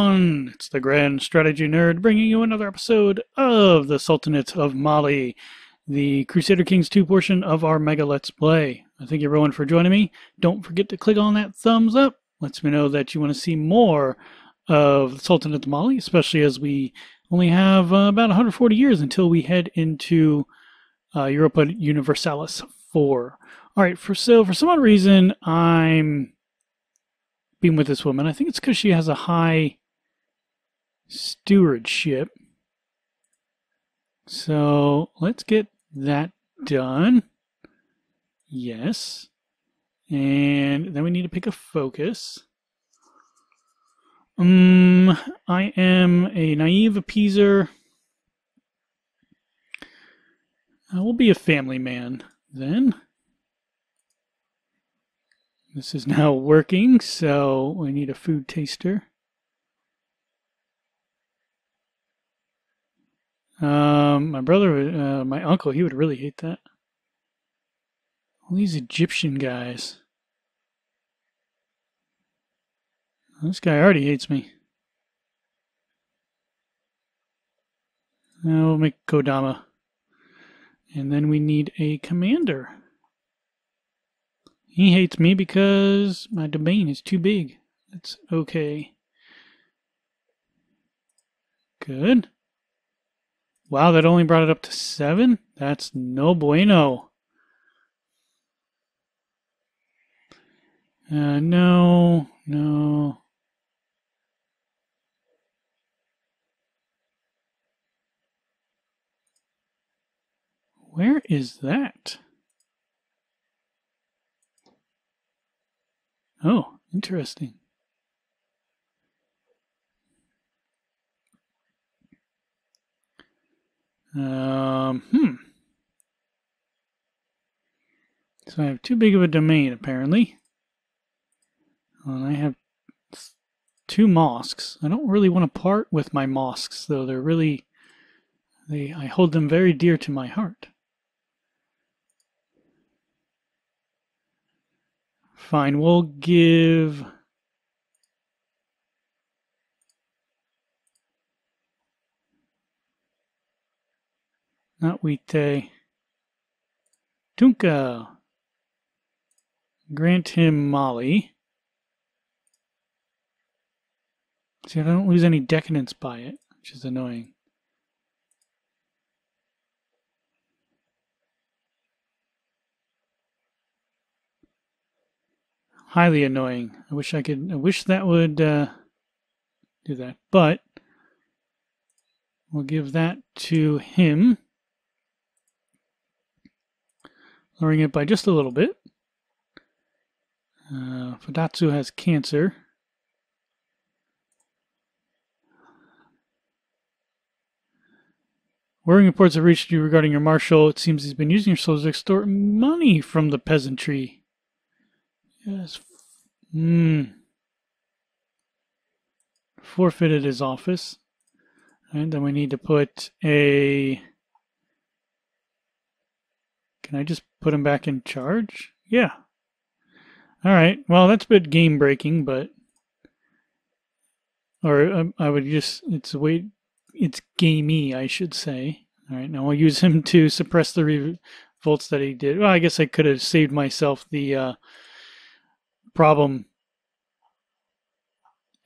everyone. It's the Grand Strategy Nerd bringing you another episode of the Sultanate of Mali, the Crusader Kings 2 portion of our Mega Let's Play. I thank everyone for joining me. Don't forget to click on that thumbs up. Lets me know that you want to see more of the Sultanate of Mali, especially as we only have uh, about 140 years until we head into uh, Europa Universalis 4. All right, for so for some odd reason, I'm being with this woman. I think it's because she has a high stewardship. So let's get that done. Yes. And then we need to pick a focus. Um, I am a naive appeaser. I will be a family man then. This is now working, so we need a food taster. Um, my brother, uh, my uncle, he would really hate that. All these Egyptian guys. This guy already hates me. Now we'll make Kodama. And then we need a commander. He hates me because my domain is too big. That's okay. Good. Wow, that only brought it up to seven? That's no bueno. Uh, no, no. Where is that? Oh, interesting. Um, hmm. So I have too big of a domain, apparently. And I have two mosques. I don't really want to part with my mosques, though. They're really, they, I hold them very dear to my heart. Fine, we'll give... Not Wite. Tunka. Grant him Mali. See, I don't lose any decadence by it, which is annoying. highly annoying. I wish I could. I wish that would uh, do that, but we'll give that to him, lowering it by just a little bit. Uh, Fadatsu has cancer. Worrying reports have reached you regarding your marshal. It seems he's been using your souls to extort money from the peasantry. Yes. Hmm. Forfeited his office. And then we need to put a. Can I just put him back in charge? Yeah. All right. Well, that's a bit game breaking, but. Or um, I would just. It's way. It's gamey, I should say. All right. Now I'll use him to suppress the revolts that he did. Well, I guess I could have saved myself the. Uh, problem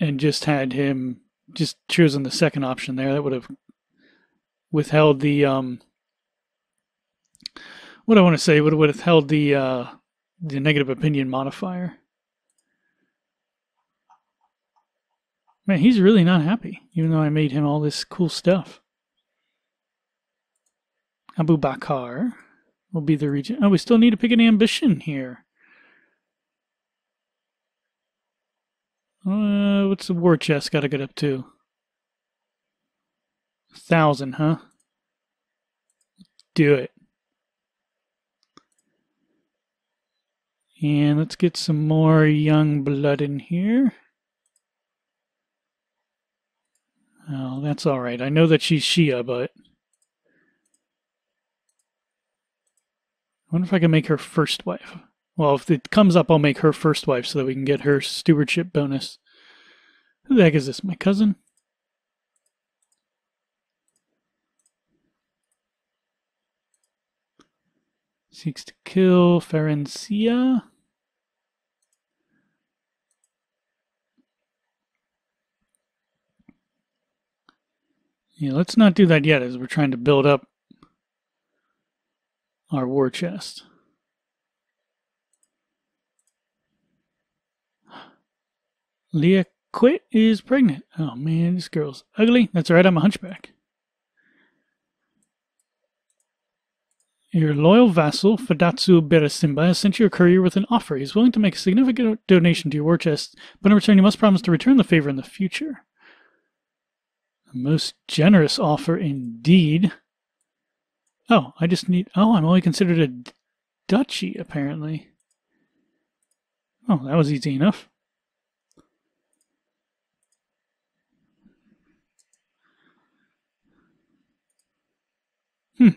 and just had him just chosen the second option there, that would have withheld the um what I want to say would have withheld the uh the negative opinion modifier. Man, he's really not happy, even though I made him all this cool stuff. Abu Bakr will be the regent. Oh, we still need to pick an ambition here. Uh, what's the war chest got to get up to? A thousand, huh? Do it. And let's get some more young blood in here. Oh, that's alright. I know that she's Shia, but... I wonder if I can make her first wife. Well, if it comes up, I'll make her first wife so that we can get her stewardship bonus. Who the heck is this? My cousin? Seeks to kill Ferencia. Yeah, let's not do that yet as we're trying to build up our war chest. Leah Quit is pregnant. Oh man, this girl's ugly. That's right, I'm a hunchback. Your loyal vassal, Fadatsu Beresimba, has sent you a courier with an offer. He's willing to make a significant donation to your war chest, but in return you must promise to return the favor in the future. Most generous offer indeed. Oh, I just need... Oh, I'm only considered a duchy, apparently. Oh, that was easy enough. Hmm.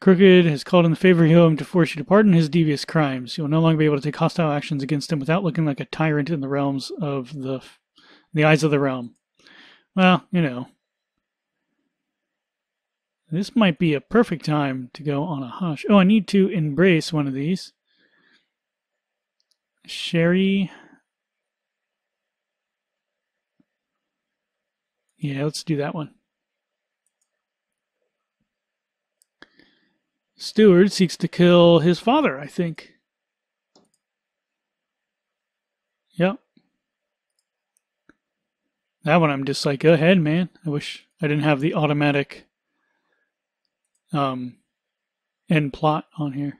Crooked has called in the favor owe him to force you to pardon his devious crimes. You will no longer be able to take hostile actions against him without looking like a tyrant in the realms of the, the eyes of the realm. Well, you know. This might be a perfect time to go on a Hajj. Oh, I need to embrace one of these. Sherry. Yeah, let's do that one. Steward seeks to kill his father, I think. Yep. That one I'm just like, go ahead, man. I wish I didn't have the automatic um, end plot on here.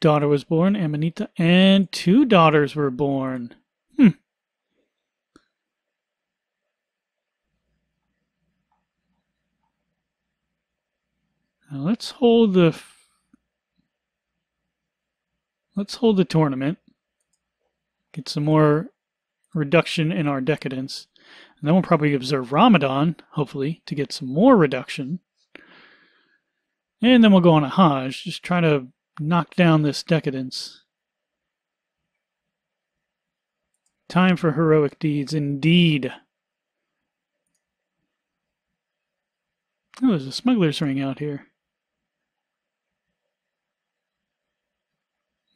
Daughter was born, Amanita, and two daughters were born. Hmm. Now let's hold the let's hold the tournament. Get some more reduction in our decadence. And then we'll probably observe Ramadan, hopefully, to get some more reduction. And then we'll go on a Hajj, just try to knock down this decadence. Time for heroic deeds, indeed. Oh, there's a smuggler's ring out here.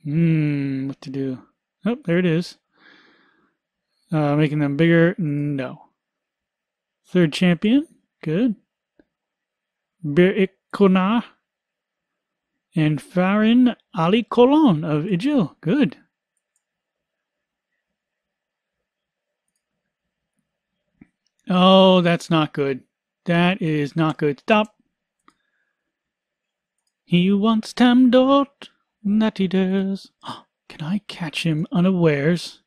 Hmm, what to do? Oh, there it is. Uh, making them bigger? No. Third champion? Good. Bir and Farin Ali Colon of Ijil. Good. Oh, that's not good. That is not good. Stop. He wants Tamdot. That he does. Can I catch him unawares?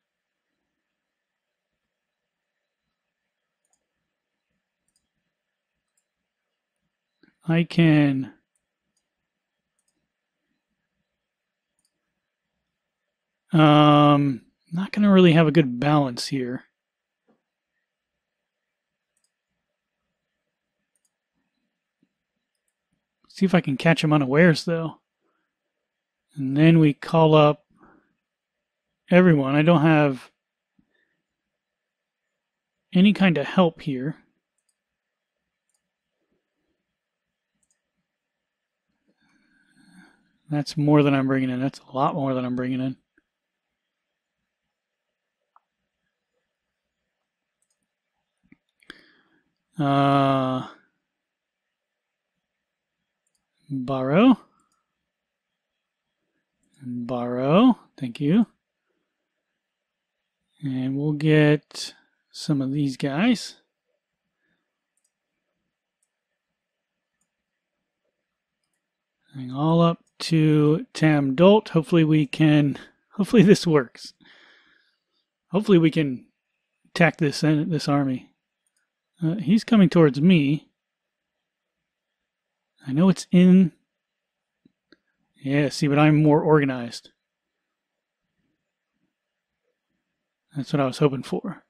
I can um not going to really have a good balance here. See if I can catch him unawares though. And then we call up everyone. I don't have any kind of help here. That's more than I'm bringing in. That's a lot more than I'm bringing in. Uh, borrow borrow. Thank you. And we'll get some of these guys. all up to Tam Dolt. Hopefully we can, hopefully this works. Hopefully we can attack this this army. Uh, he's coming towards me. I know it's in yeah, see, but I'm more organized. That's what I was hoping for.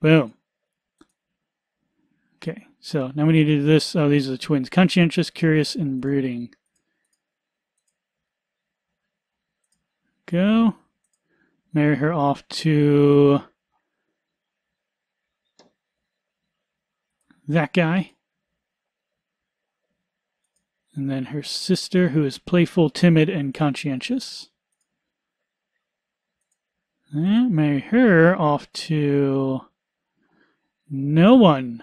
Boom. Okay, so now we need to do this. Oh, these are the twins. Conscientious, curious, and brooding. Go. Marry her off to that guy. And then her sister, who is playful, timid, and conscientious. And marry her off to no one.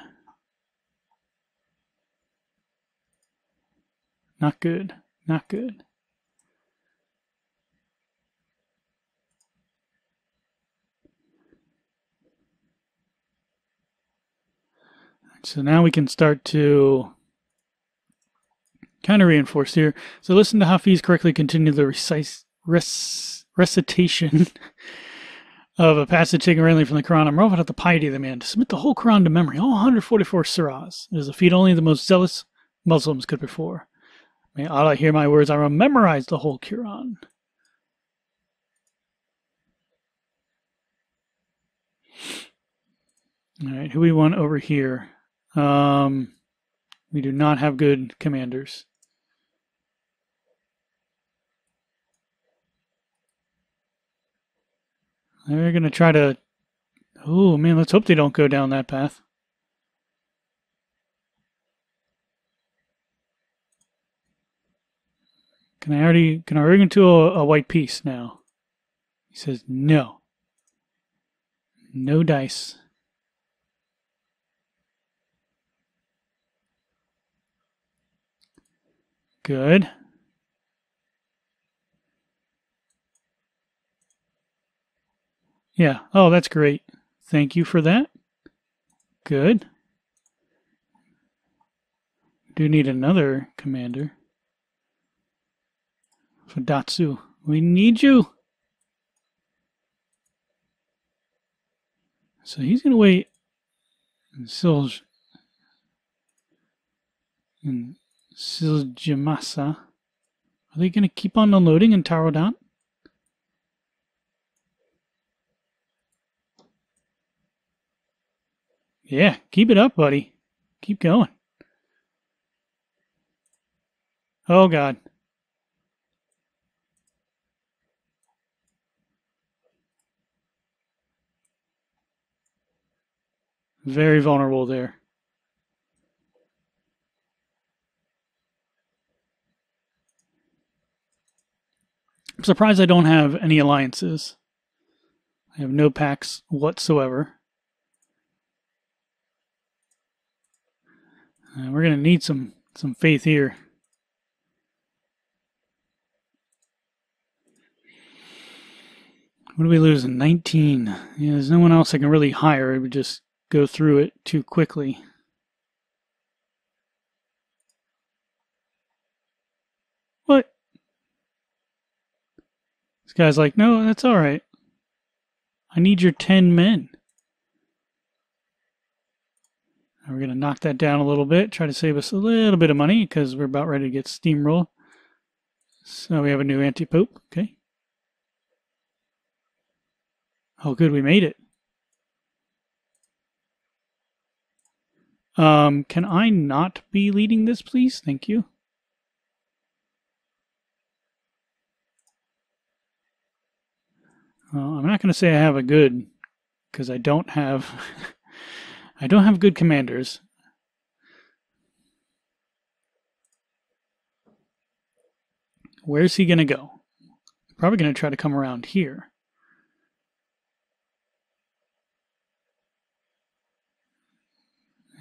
Not good. Not good. So now we can start to kind of reinforce here. So listen to Hafiz correctly continue the recitation of a passage taken randomly from the Quran. I'm marveled at the piety of the man to submit the whole Quran to memory, all 144 surahs. It is a feat only the most zealous Muslims could perform. May Allah hear my words. I will memorize the whole Quran. All right, who we want over here? Um, we do not have good commanders. They're going to try to. Oh, man, let's hope they don't go down that path. Can I already. Can I ring into a, a white peace now? He says no. No dice. Good. Yeah. Oh, that's great. Thank you for that. Good. Do need another commander. Fadatsu. We need you. So he's going to wait and Sijilmasa. Are they going to keep on unloading in Tarodat? Yeah, keep it up, buddy. Keep going. Oh, God. Very vulnerable there. I'm surprised I don't have any alliances. I have no packs whatsoever. Uh, we're going to need some, some faith here. What do we lose in 19? Yeah, there's no one else I can really hire. It would just go through it too quickly. What? This guy's like, no, that's all right. I need your 10 men. We're going to knock that down a little bit, try to save us a little bit of money because we're about ready to get steamroll. So we have a new anti-pope, okay. Oh, good, we made it. Um, can I not be leading this, please? Thank you. I'm not going to say I have a good, because I don't have, I don't have good commanders. Where's he going to go? Probably going to try to come around here.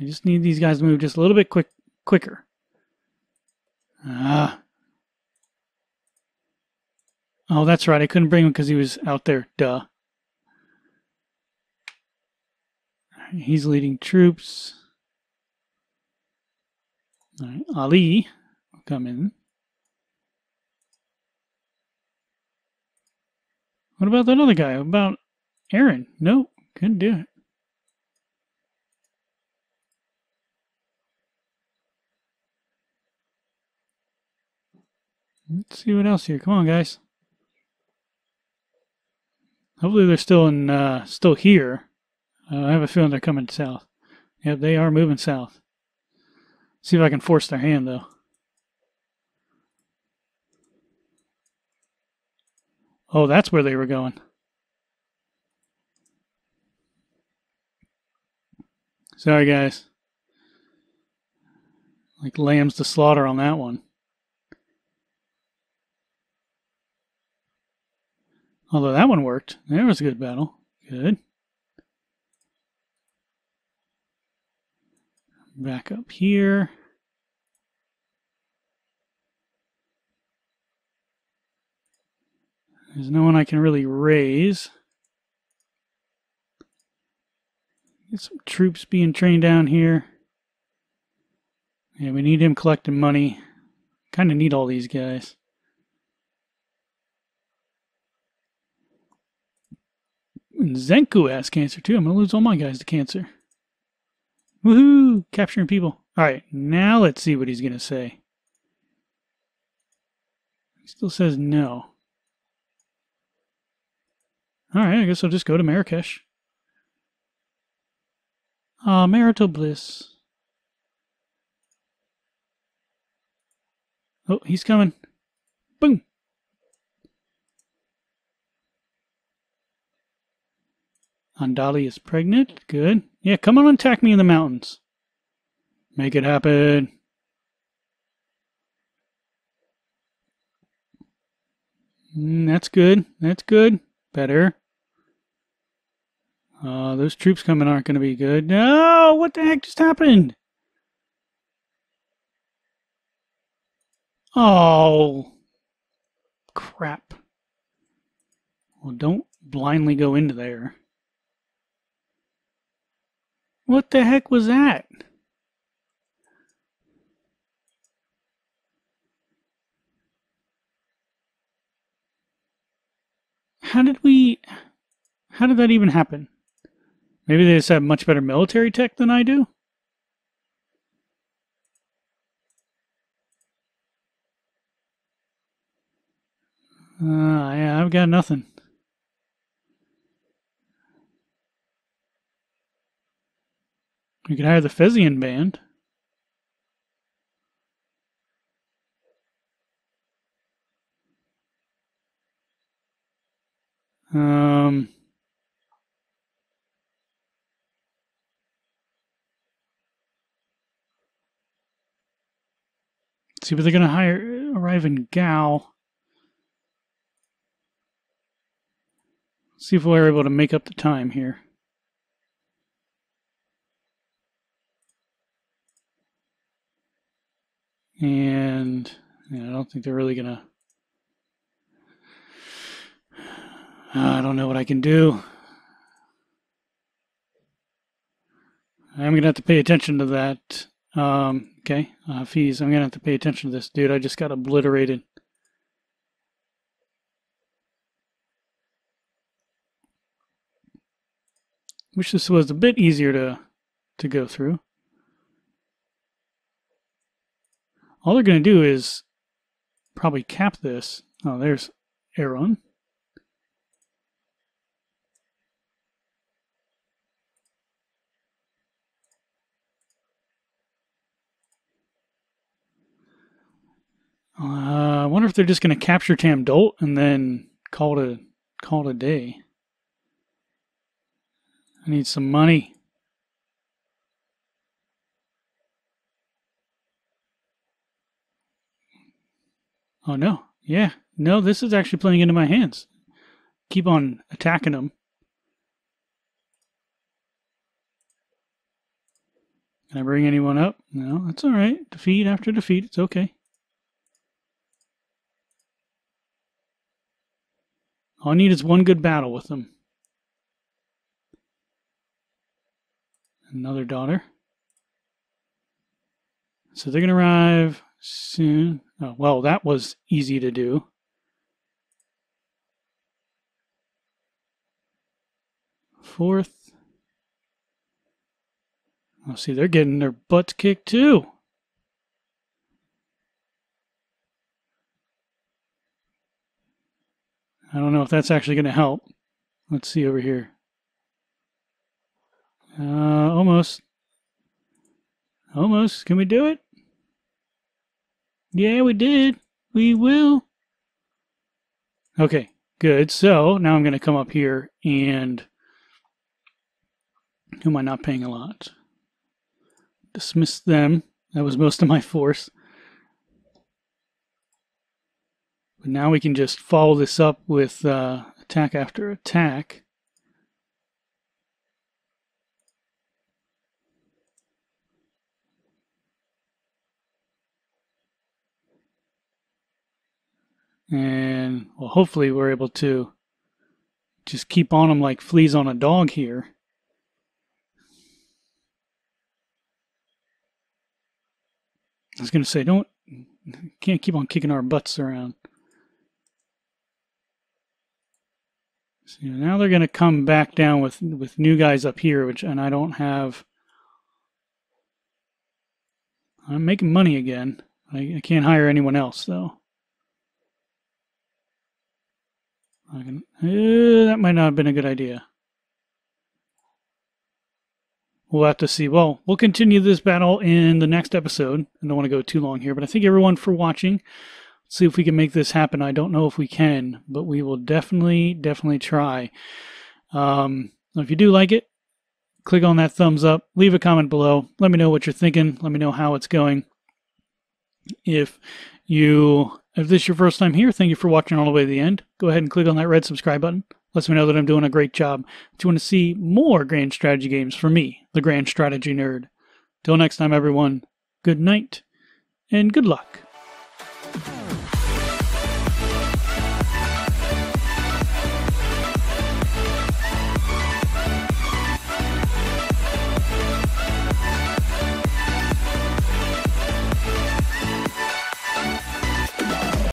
I just need these guys to move just a little bit quick, quicker. Ah, Oh, that's right. I couldn't bring him because he was out there. Duh. He's leading troops. All right. Ali will come in. What about that other guy? What about Aaron? Nope, couldn't do it. Let's see what else here. Come on, guys. Hopefully they're still in, uh, still here. Uh, I have a feeling they're coming south. Yep, they are moving south. See if I can force their hand, though. Oh, that's where they were going. Sorry, guys. Like lambs to slaughter on that one. Although that one worked. There was a good battle. Good. Back up here. There's no one I can really raise. Get some troops being trained down here. Yeah, we need him collecting money. Kind of need all these guys. And Zenku has cancer too. I'm gonna lose all my guys to cancer. Woohoo! Capturing people. Alright, now let's see what he's gonna say. He still says no. Alright, I guess I'll just go to Marrakesh. Ah, marital bliss. Oh, he's coming. Boom. Andali is pregnant. Good. Yeah, come on and attack me in the mountains. Make it happen. Mm, that's good. That's good. Better. Uh, those troops coming aren't going to be good. No! What the heck just happened? Oh. Crap. Well, don't blindly go into there. What the heck was that? How did we... How did that even happen? Maybe they just have much better military tech than I do? Uh, yeah, I've got nothing. We could hire the Fezian band. Um... see, but they're going to hire arrive in Gao. See if we're able to make up the time here. And yeah, I don't think they're really gonna. I don't know what I can do. I'm gonna have to pay attention to that. Um, okay, uh, fees. I'm gonna have to pay attention to this dude. I just got obliterated. Wish this was a bit easier to to go through. All they're going to do is probably cap this. Oh, there's Aaron. Uh, I wonder if they're just going to capture Tam Dolt and then call it a, call it a day. I need some money. Oh no. Yeah. No, this is actually playing into my hands. Keep on attacking them. Can I bring anyone up? No, that's all right. Defeat after defeat. It's okay. All I need is one good battle with them. Another daughter. So they're going to arrive soon. Oh, well, that was easy to do. Fourth. Oh, see, they're getting their butts kicked too. I don't know if that's actually going to help. Let's see over here. Uh, almost. Almost. Can we do it? Yeah, we did. We will. Okay, Good. So now I'm going to come up here and who am I not paying a lot? Dismiss them. That was most of my force. But now we can just follow this up with uh, attack after attack. And well, hopefully we're able to just keep on them like fleas on a dog here. I was going to say, don't, can't keep on kicking our butts around. So now they're going to come back down with, with new guys up here, which, and I don't have, I'm making money again. I, I can't hire anyone else though. Can, uh, that might not have been a good idea. We'll have to see. Well, we'll continue this battle in the next episode. I don't want to go too long here, but I thank everyone for watching. Let's see if we can make this happen. I don't know if we can, but we will definitely, definitely try. Um, if you do like it, click on that thumbs up. Leave a comment below. Let me know what you're thinking. Let me know how it's going. If you if this is your first time here, thank you for watching all the way to the end. Go ahead and click on that red subscribe button. Lets me know that I'm doing a great job. If you want to see more grand strategy games from me, the Grand Strategy Nerd. Till next time, everyone, good night and good luck.